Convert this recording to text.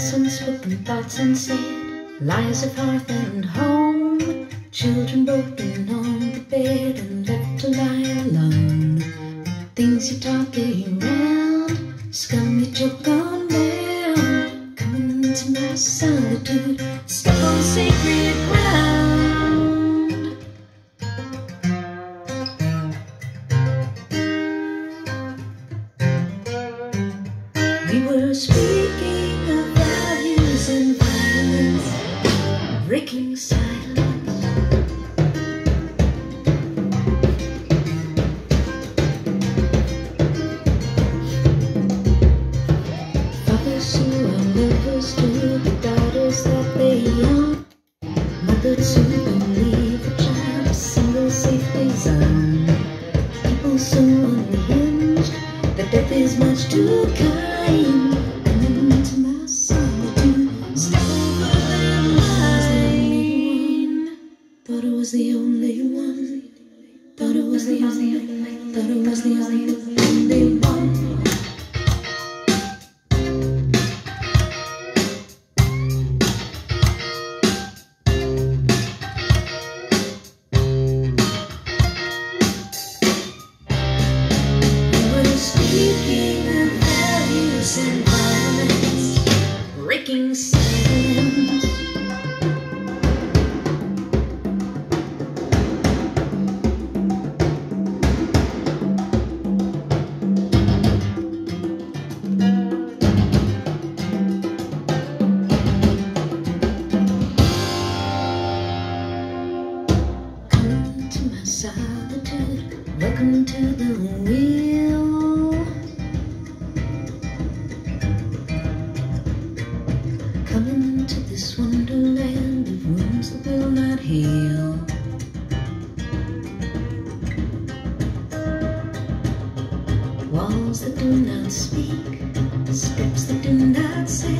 Thoughts unspoken, thoughts unsaid, lies of hearth and home, children broken on the bed and left to lie alone. Things you talk around, scum you choke on down. Coming into my solitude, step on sacred ground. We were speaking death is much too kind. Step over line. Thought it was the only one. Thought it was the only. Thought it was the only one. To the wheel. Come into this wonderland of wounds that will not heal. Walls that do not speak, steps that do not sound.